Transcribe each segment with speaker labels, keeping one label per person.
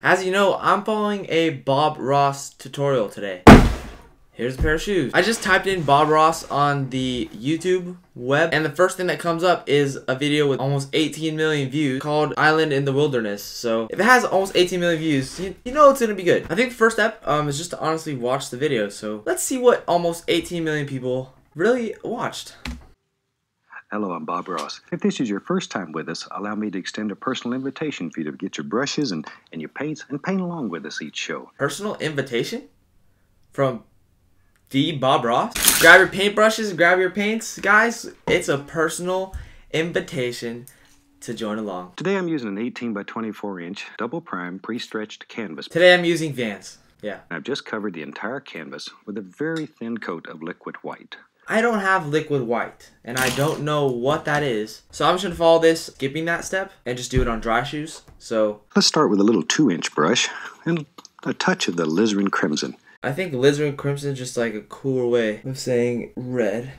Speaker 1: As you know, I'm following a Bob Ross tutorial today. Here's a pair of shoes. I just typed in Bob Ross on the YouTube web and the first thing that comes up is a video with almost 18 million views called Island in the Wilderness. So if it has almost 18 million views, you, you know it's gonna be good. I think the first step um, is just to honestly watch the video. So let's see what almost 18 million people really watched.
Speaker 2: Hello, I'm Bob Ross. If this is your first time with us, allow me to extend a personal invitation for you to get your brushes and, and your paints and paint along with us each show.
Speaker 1: Personal invitation from the Bob Ross. Grab your paintbrushes, grab your paints, guys. It's a personal invitation to join along.
Speaker 2: Today I'm using an 18 by 24 inch double prime pre-stretched canvas.
Speaker 1: Today I'm using Vans. Yeah.
Speaker 2: I've just covered the entire canvas with a very thin coat of liquid white.
Speaker 1: I don't have liquid white, and I don't know what that is. So I'm just gonna follow this, skipping that step, and just do it on dry shoes. So
Speaker 2: let's start with a little two inch brush and a touch of the alizarin crimson.
Speaker 1: I think alizarin crimson is just like a cooler way of saying red.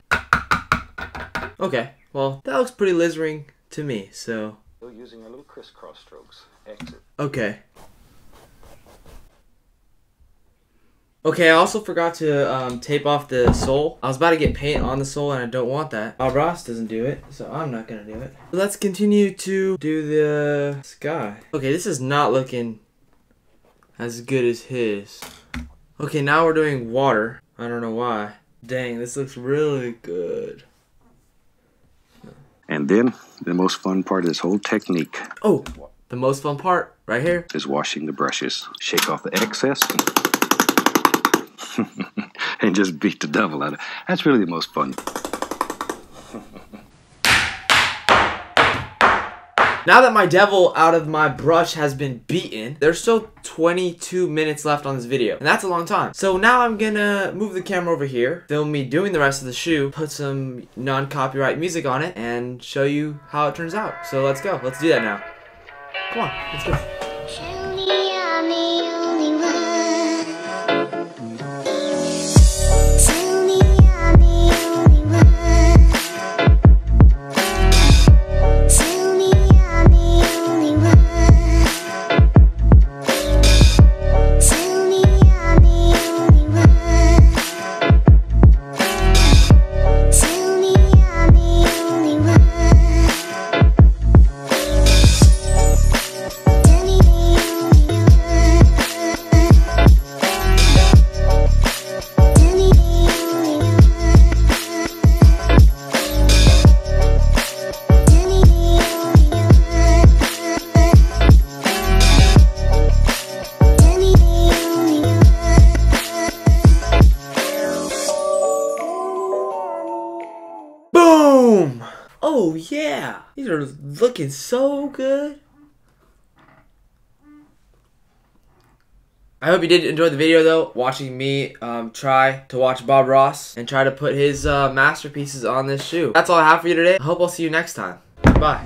Speaker 1: Okay, well that looks pretty alizarin to me. So
Speaker 2: using a little crisscross strokes. Exit.
Speaker 1: Okay. Okay, I also forgot to um, tape off the sole. I was about to get paint on the sole and I don't want that. Bob Ross doesn't do it, so I'm not gonna do it. Let's continue to do the sky. Okay, this is not looking as good as his. Okay, now we're doing water. I don't know why. Dang, this looks really good.
Speaker 2: And then, the most fun part of this whole technique.
Speaker 1: Oh, the most fun part, right here.
Speaker 2: Is washing the brushes. Shake off the excess. and just beat the devil out of it. That's really the most fun.
Speaker 1: Now that my devil out of my brush has been beaten, there's still 22 minutes left on this video. And that's a long time. So now I'm gonna move the camera over here, film me doing the rest of the shoe, put some non-copyright music on it, and show you how it turns out. So let's go. Let's do that now. Come on, let's go. Oh yeah! These are looking so good. I hope you did enjoy the video though, watching me um, try to watch Bob Ross and try to put his uh, masterpieces on this shoe. That's all I have for you today. I hope I'll see you next time. Bye.